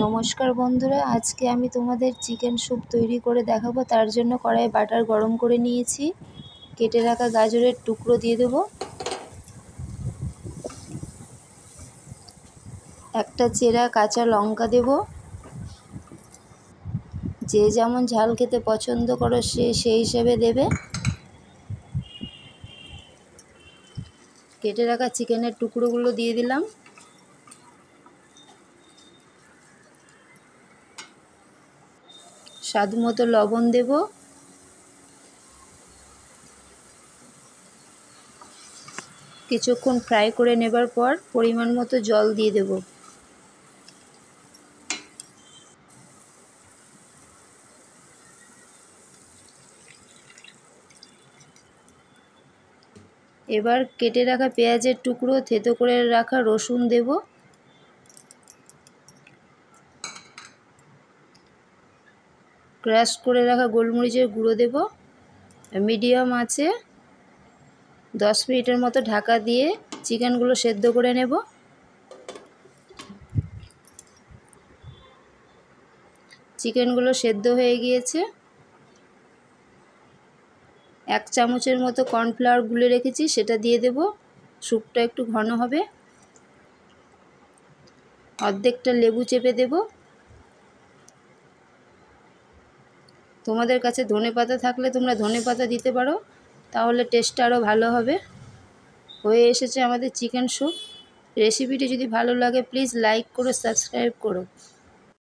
নমস্কার বন্ধুরা, আজকে আমি তোমাদের চিকেন স্যুপ তৈরি করে দেখাবো। তার জন্য কড়াই বাটার গরম করে নিয়েছি। কেটে রাখা গাজরের টুকরো দিয়ে দেব। একটা চেরা কাঁচা লঙ্কা দেব। যে যেমন ঝাল খেতে পছন্দ করো, সে সেই হিসেবে দেবে। কেটে রাখা চিকেনের টুকরোগুলো দিয়ে দিলাম। স্বাদ মতো লবণ দেব। কিছুক্ষণ ফ্রাই করে নেবার পর পরিমাণ মতো জল দিয়ে দেব। এবার কেটে রাখা পেঁয়াজের টুকরো, থেতো করে রাখা রসুন দেবো। ক্রাশ করে রাখা গোলমরিচের গুঁড়ো দেব। মিডিয়াম আছে। দশ মিনিটের মতো ঢাকা দিয়ে চিকেনগুলো সেদ্ধ করে নেব। চিকেনগুলো সেদ্ধ হয়ে গিয়েছে। এক চামচের মতো কর্নফ্লাওয়ার গুলে রেখেছি, সেটা দিয়ে দেব। স্যুপটা একটু ঘন হবে। অর্ধেকটা লেবু চেপে দেবো। তোমাদের কাছে ধনে পাতা থাকলে তোমরা ধনে পাতা দিতে পারো, তাহলে টেস্টটা আরও ভালো হবে। হয়ে এসেছে আমাদের চিকেন স্যুপ রেসিপিটি যদি ভালো লাগে প্লিজ লাইক করো সাবস্ক্রাইব করো।